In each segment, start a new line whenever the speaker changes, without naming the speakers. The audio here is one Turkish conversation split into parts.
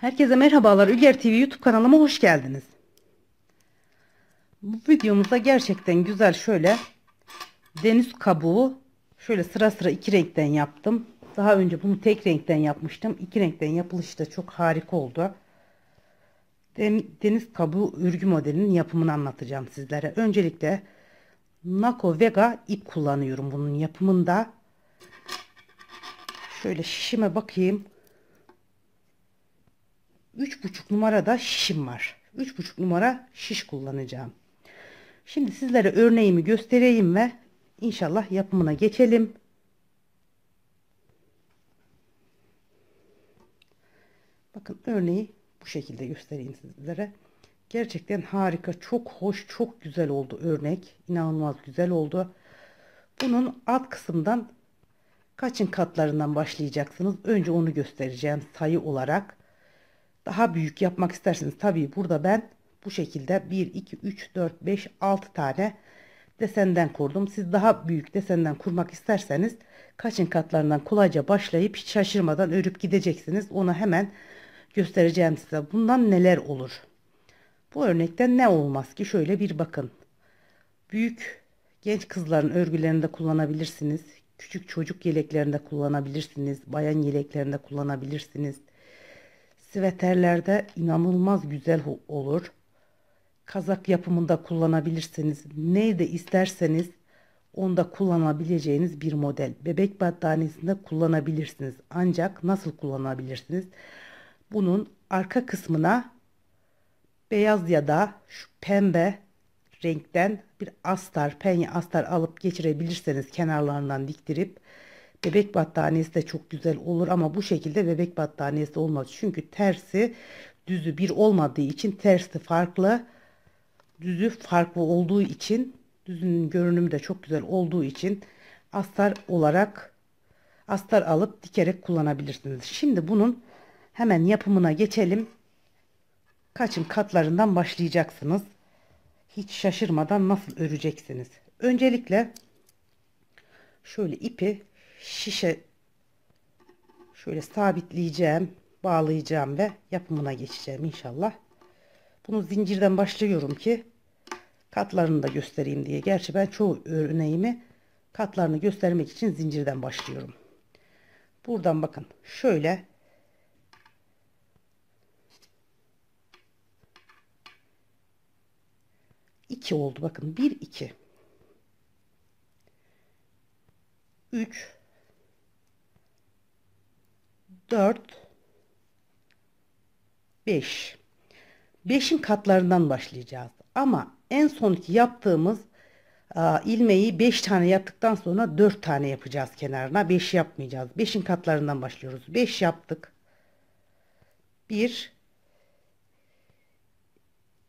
Herkese merhabalar. Üger TV YouTube kanalıma hoş geldiniz. Bu videomuzda gerçekten güzel şöyle deniz kabuğu şöyle sıra sıra iki renkten yaptım. Daha önce bunu tek renkten yapmıştım. İki renkten yapılışı da çok harika oldu. Deniz kabuğu örgü modelinin yapımını anlatacağım sizlere. Öncelikle Nako Vega ip kullanıyorum bunun yapımında. Şöyle şişime bakayım. 3,5 numarada şişim var. 3,5 numara şiş kullanacağım. Şimdi sizlere örneğimi göstereyim ve inşallah yapımına geçelim. Bakın örneği bu şekilde göstereyim sizlere. Gerçekten harika, çok hoş, çok güzel oldu örnek. İnanılmaz güzel oldu. Bunun alt kısımdan kaçın katlarından başlayacaksınız? Önce onu göstereceğim sayı olarak. Daha büyük yapmak isterseniz tabii burada ben bu şekilde 1, 2, 3, 4, 5, 6 tane desenden kurdum. Siz daha büyük desenden kurmak isterseniz kaçın katlarından kolayca başlayıp hiç şaşırmadan örüp gideceksiniz. Onu hemen göstereceğim size. Bundan neler olur? Bu örnekten ne olmaz ki? Şöyle bir bakın. Büyük genç kızların örgülerinde kullanabilirsiniz. Küçük çocuk yeleklerinde kullanabilirsiniz. Bayan yeleklerinde kullanabilirsiniz. Sveterlerde inanılmaz güzel olur. Kazak yapımında kullanabilirsiniz. Neyde isterseniz onda kullanabileceğiniz bir model. Bebek battaniyesinde kullanabilirsiniz. Ancak nasıl kullanabilirsiniz? Bunun arka kısmına beyaz ya da şu pembe renkten bir astar, penye astar alıp geçirebilirseniz kenarlarından diktirip bebek battaniyesi de çok güzel olur ama bu şekilde bebek battaniyesi olmaz. Çünkü tersi düzü bir olmadığı için tersi farklı, düzü farklı olduğu için düzünün görünümü de çok güzel olduğu için astar olarak astar alıp dikerek kullanabilirsiniz. Şimdi bunun hemen yapımına geçelim. Kaçın katlarından başlayacaksınız. Hiç şaşırmadan nasıl öreceksiniz. Öncelikle şöyle ipi şişe şöyle sabitleyeceğim, bağlayacağım ve yapımına geçeceğim inşallah. Bunu zincirden başlıyorum ki katlarını da göstereyim diye. Gerçi ben çoğu örneğimi katlarını göstermek için zincirden başlıyorum. Buradan bakın şöyle iki oldu bakın bir iki üç 4 5 5'in katlarından başlayacağız. Ama en sonki yaptığımız a, ilmeği 5 tane yaptıktan sonra 4 tane yapacağız kenarına. 5 yapmayacağız. 5'in katlarından başlıyoruz. 5 yaptık. 1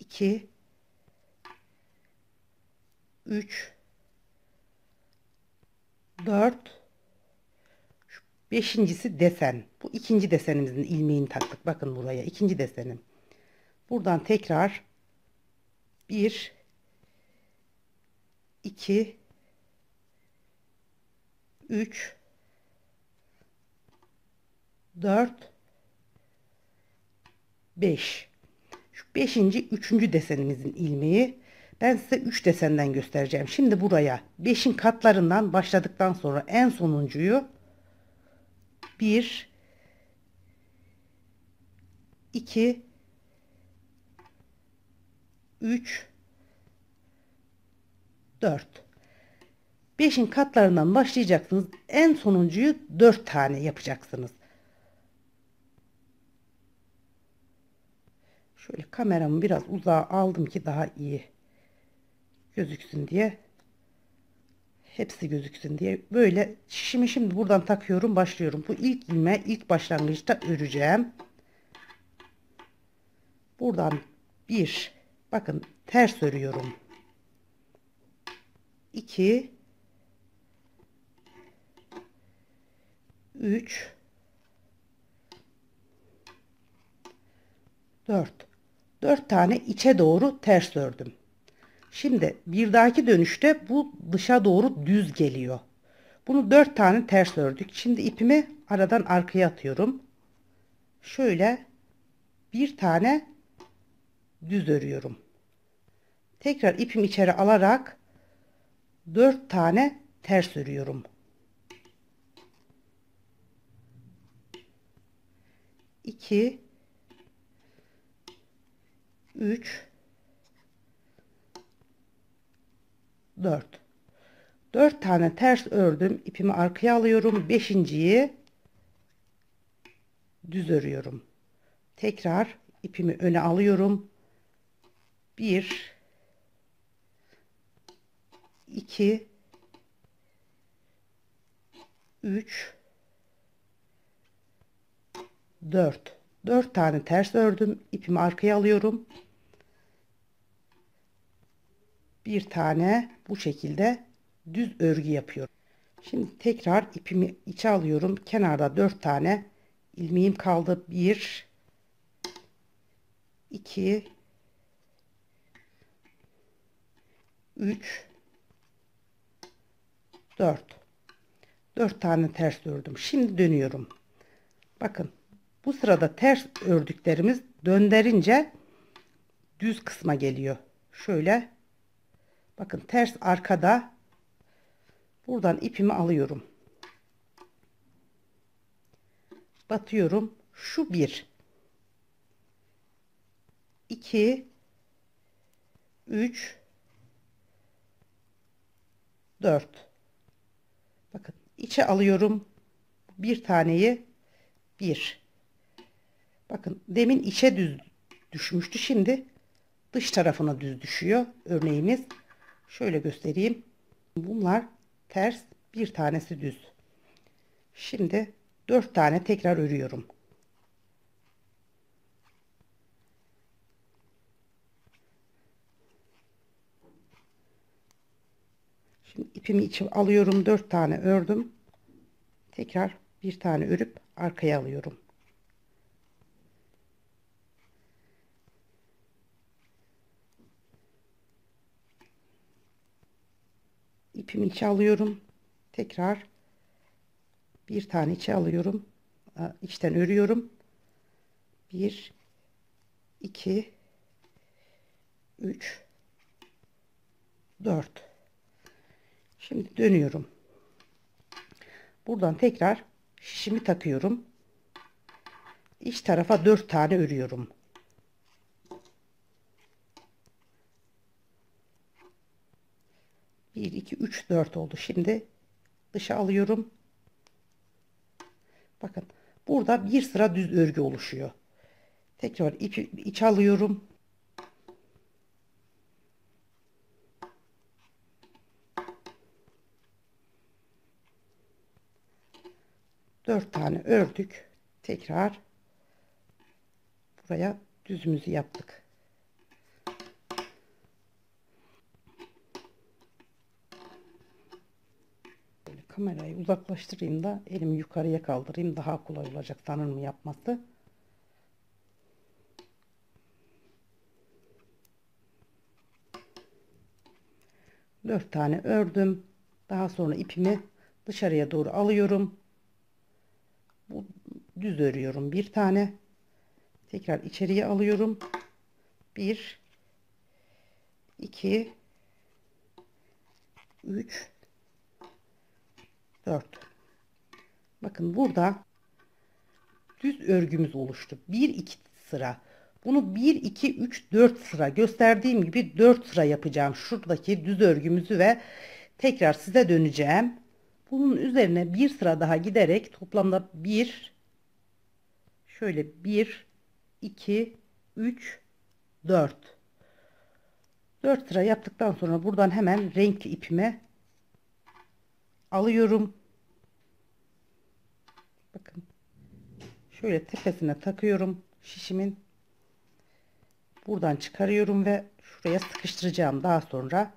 2 3 4 Beşincisi desen. Bu ikinci desenimizin ilmeğini taktık. Bakın buraya ikinci desenim. Buradan tekrar bir, iki, üç, dört, beş. Şu beşinci, üçüncü desenimizin ilmeği. Ben size üç desenden göstereceğim. Şimdi buraya beşin katlarından başladıktan sonra en sonuncuyu 1 2 3 4 5'in katlarından başlayacaksınız. En sonuncuyu 4 tane yapacaksınız. Şöyle kameramı biraz uzağa aldım ki daha iyi gözüksün diye hepsi gözüksün diye böyle şişimi şimdi buradan takıyorum başlıyorum. Bu ilk ilme ilk başlangıçta öreceğim. Buradan bir bakın ters örüyorum. 2 3 4 4 tane içe doğru ters ördüm Şimdi bir dahaki dönüşte bu dışa doğru düz geliyor. Bunu dört tane ters ördük. Şimdi ipimi aradan arkaya atıyorum. Şöyle bir tane düz örüyorum. Tekrar ipimi içeri alarak 4 tane ters örüyorum. 2 3 4 4 tane ters ördüm. ipimi arkaya alıyorum. Beşinciyi düz örüyorum. Tekrar ipimi öne alıyorum. 1 2 3 4 4 tane ters ördüm. ipimi arkaya alıyorum. Bir tane bu şekilde düz örgü yapıyorum. Şimdi tekrar ipimi içe alıyorum. Kenarda 4 tane ilmeğim kaldı. 1 2 3 4 4 tane ters ördüm. Şimdi dönüyorum. Bakın bu sırada ters ördüklerimiz döndürünce düz kısma geliyor. Şöyle bakın ters arkada buradan ipimi alıyorum. Batıyorum. Şu bir. 2 3 4 bakın içe alıyorum. Bir taneyi. Bir. Bakın demin içe düz düşmüştü. Şimdi dış tarafına düz düşüyor. Örneğimiz şöyle göstereyim bunlar ters bir tanesi düz şimdi dört tane tekrar örüyorum Şimdi ipimi içi alıyorum. 4 tane ördüm. Tekrar bir tane örüp arkaya alıyorum. İpimi içe alıyorum. Tekrar bir tane içe alıyorum. içten örüyorum. 1 2 3 4 Şimdi dönüyorum. Buradan tekrar şişimi takıyorum. İç tarafa 4 tane örüyorum. Bir, iki, üç, dört oldu. Şimdi dışa alıyorum. Bakın burada bir sıra düz örgü oluşuyor. Tekrar ipi iç alıyorum. 4 tane ördük. Tekrar buraya düzümüzü yaptık. Böyle kamerayı uzaklaştırayım da elimi yukarıya kaldırayım. Daha kolay olacak sanırım yapması. Dört tane ördüm. Daha sonra ipimi dışarıya doğru alıyorum bu düz örüyorum bir tane tekrar içeriye alıyorum bir iki üç dört. Bakın burada düz örgümüz oluştu. Bir iki sıra. Bunu 1 2 3 4 sıra. Gösterdiğim gibi 4 sıra yapacağım. Şuradaki düz örgümüzü ve tekrar size döneceğim. Bunun üzerine bir sıra daha giderek toplamda 1 şöyle 1 2 3 4 4 sıra yaptıktan sonra buradan hemen renkli ipime alıyorum. Bakın. Şöyle tepesine takıyorum şişimin. Buradan çıkarıyorum ve şuraya sıkıştıracağım daha sonra.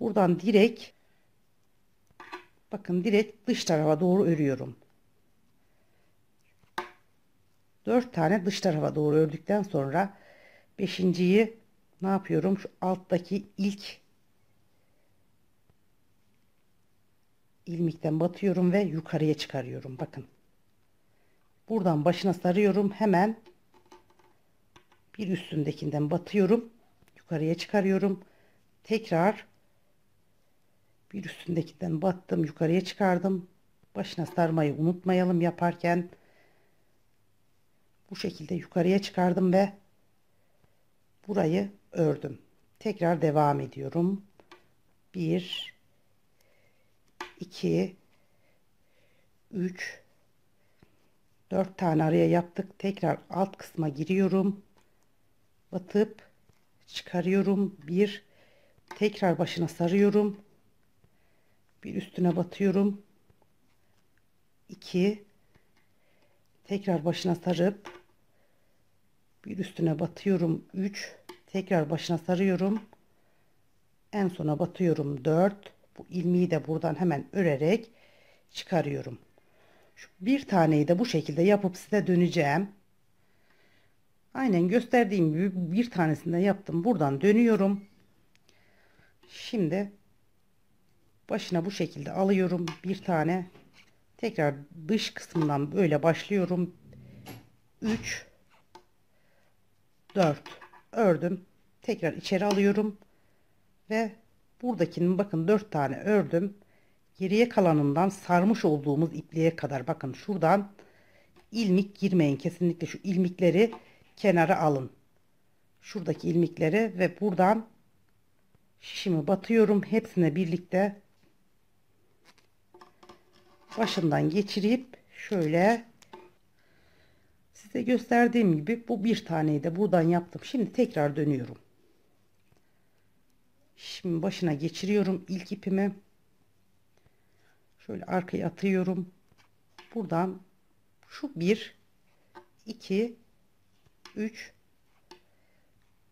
Buradan direkt Bakın direkt dış tarafa doğru örüyorum. 4 tane dış tarafa doğru ördükten sonra beşinciyi ne yapıyorum? Şu alttaki ilk ilmikten batıyorum ve yukarıya çıkarıyorum. Bakın. Buradan başına sarıyorum. Hemen Bir üstündekinden batıyorum. Yukarıya çıkarıyorum. Tekrar bir üstündekinden battım. Yukarıya çıkardım. Başına sarmayı unutmayalım yaparken. Bu şekilde yukarıya çıkardım ve burayı ördüm. Tekrar devam ediyorum. 1 2 3 4 tane araya yaptık. Tekrar alt kısma giriyorum. Batıp çıkarıyorum. 1 tekrar başına sarıyorum. Bir üstüne batıyorum. 2 tekrar başına sarıp bir üstüne batıyorum 3 tekrar başına sarıyorum en sona batıyorum 4 bu ilmeği de buradan hemen örerek çıkarıyorum. Şu bir taneyi de bu şekilde yapıp size döneceğim. Aynen gösterdiğim gibi bir tanesini de yaptım. Buradan dönüyorum. Şimdi başına bu şekilde alıyorum. Bir tane tekrar dış kısmından böyle başlıyorum. 3 4 ördüm. Tekrar içeri alıyorum. Ve buradakinin bakın 4 tane ördüm. Geriye kalanından sarmış olduğumuz ipliğe kadar. Bakın şuradan ilmik girmeyin. Kesinlikle şu ilmikleri kenara alın. Şuradaki ilmikleri ve buradan şişimi batıyorum. Hepsine birlikte başından geçirip şöyle size gösterdiğim gibi bu bir taneyi de buradan yaptım. Şimdi tekrar dönüyorum. Şimdi başına geçiriyorum ilk ipimi. Şöyle arkaya atıyorum. Buradan şu bir, iki, üç,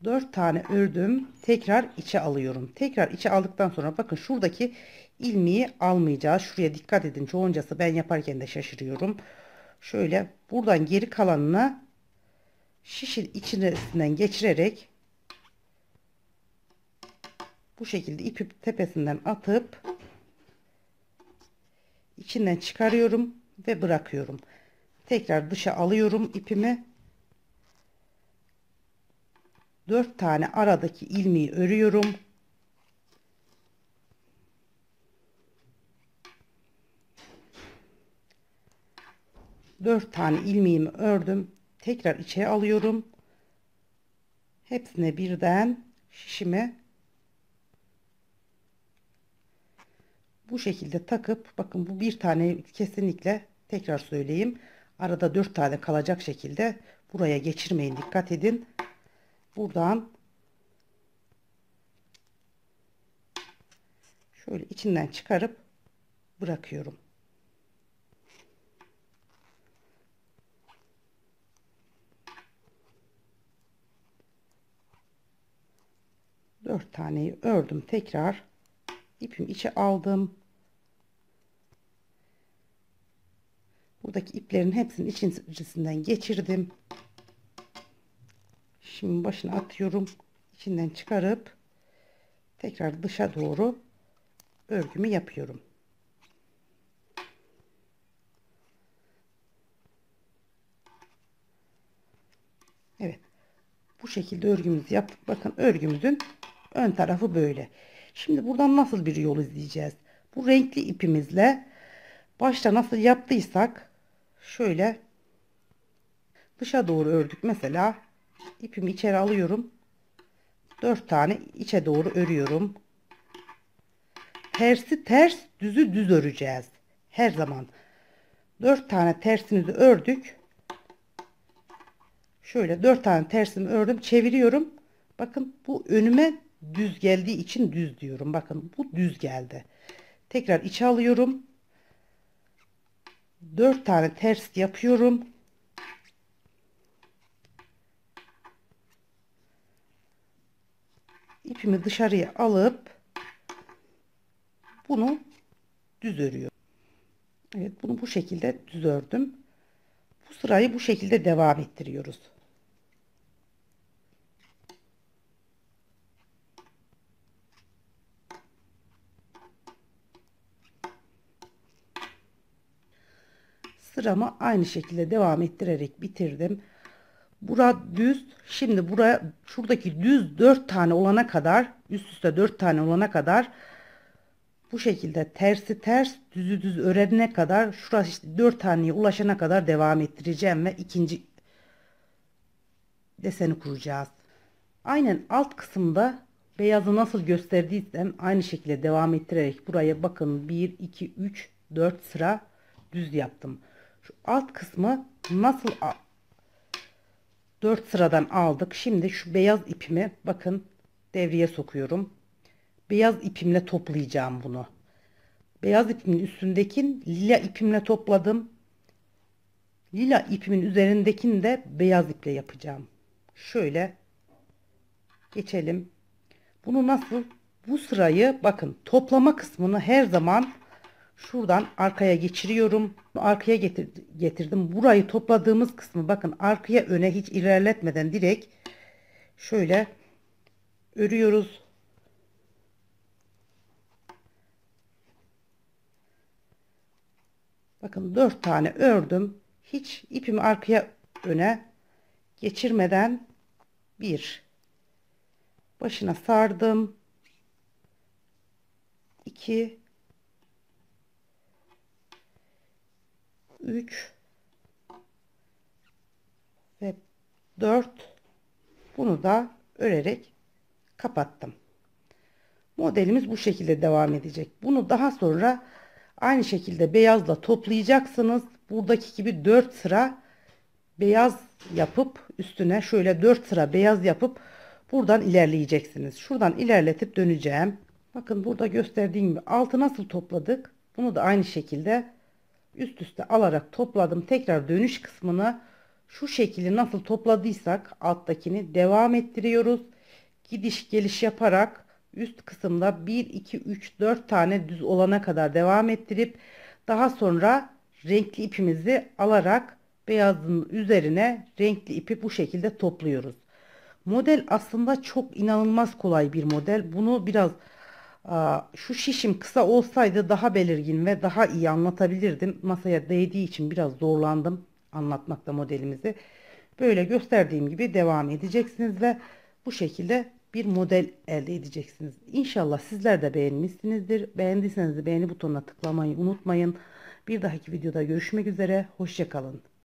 dört tane ördüm. Tekrar içe alıyorum. Tekrar içe aldıktan sonra bakın şuradaki ilmeği almayacağız. Şuraya dikkat edin. Çoğuncası ben yaparken de şaşırıyorum. Şöyle buradan geri kalanını şişin içerisinden geçirerek bu şekilde ipi tepesinden atıp içinden çıkarıyorum ve bırakıyorum. Tekrar dışa alıyorum ipimi. 4 tane aradaki ilmeği örüyorum. 4 tane ilmeğimi ördüm. Tekrar içe alıyorum. Hepsine birden şişime bu şekilde takıp bakın bu bir tane kesinlikle tekrar söyleyeyim. Arada 4 tane kalacak şekilde buraya geçirmeyin dikkat edin. Buradan şöyle içinden çıkarıp bırakıyorum. 4 taneyi ördüm tekrar ipim içe aldım buradaki iplerin hepsini içerisinden geçirdim şimdi başına atıyorum içinden çıkarıp tekrar dışa doğru örgümü yapıyorum Evet bu şekilde örgümüzü yaptık bakın örgümüzün Ön tarafı böyle. Şimdi buradan nasıl bir yol izleyeceğiz? Bu renkli ipimizle başta nasıl yaptıysak şöyle dışa doğru ördük. Mesela ipimi içeri alıyorum. 4 tane içe doğru örüyorum. Tersi ters, düzü düz öreceğiz. Her zaman. 4 tane tersimizi ördük. Şöyle 4 tane tersimi ördüm, çeviriyorum. Bakın bu önüme düz geldiği için düz diyorum. Bakın bu düz geldi. Tekrar içe alıyorum. 4 tane ters yapıyorum. İpimi dışarıya alıp bunu düz örüyorum. Evet bunu bu şekilde düz ördüm. Bu sırayı bu şekilde devam ettiriyoruz. Sıramı aynı şekilde devam ettirerek bitirdim. Bura düz. Şimdi buraya şuradaki düz 4 tane olana kadar üst üste 4 tane olana kadar bu şekilde tersi ters düzü düz örene kadar şurası işte 4 taneye ulaşana kadar devam ettireceğim ve ikinci deseni kuracağız. Aynen alt kısımda beyazı nasıl gösterdiysem aynı şekilde devam ettirerek buraya bakın 1 2 3 4 sıra düz yaptım. Şu alt kısmı nasıl 4 sıradan aldık. Şimdi şu beyaz ipimi bakın devreye sokuyorum. Beyaz ipimle toplayacağım bunu. Beyaz ipimin üstündeki lila ipimle topladım. Lila ipimin üzerindekini de beyaz iple yapacağım. Şöyle geçelim. Bunu nasıl? Bu sırayı bakın toplama kısmını her zaman şuradan arkaya geçiriyorum. Arkaya getir, getirdim. Burayı topladığımız kısmı bakın arkaya öne hiç ilerletmeden direkt şöyle örüyoruz. Bakın 4 tane ördüm. Hiç ipimi arkaya öne geçirmeden bir başına sardım. 2 3 ve 4 bunu da örerek kapattım. Modelimiz bu şekilde devam edecek. Bunu daha sonra aynı şekilde beyazla toplayacaksınız. Buradaki gibi 4 sıra beyaz yapıp üstüne şöyle 4 sıra beyaz yapıp buradan ilerleyeceksiniz. Şuradan ilerletip döneceğim. Bakın burada gösterdiğim gibi altı nasıl topladık? Bunu da aynı şekilde üst üste alarak topladım. Tekrar dönüş kısmını şu şekilde nasıl topladıysak alttakini devam ettiriyoruz. Gidiş geliş yaparak üst kısımda 1 2 3 4 tane düz olana kadar devam ettirip daha sonra renkli ipimizi alarak beyazın üzerine renkli ipi bu şekilde topluyoruz. Model aslında çok inanılmaz kolay bir model. Bunu biraz şu şişim kısa olsaydı daha belirgin ve daha iyi anlatabilirdim. Masaya değdiği için biraz zorlandım anlatmakta modelimizi. Böyle gösterdiğim gibi devam edeceksiniz ve bu şekilde bir model elde edeceksiniz. İnşallah sizler de beğenmişsinizdir. Beğendiyseniz beğeni butonuna tıklamayı unutmayın. Bir dahaki videoda görüşmek üzere. Hoşçakalın.